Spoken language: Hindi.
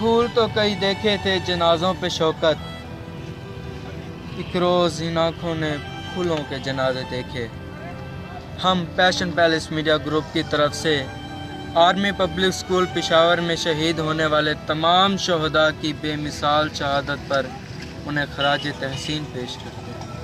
फूल तो कई देखे थे जनाजों पे शौकत। एक रोज़ इन आँखों ने फूलों के जनाजे देखे। हम पैशन पैलेस मीडिया ग्रुप की तरफ़ से आर्मी पब्लिक स्कूल पिशावर में शहीद होने वाले तमाम शहदा की बेमिसाल शहादत पर उन्हें खराज तहसीन पेश करते हैं।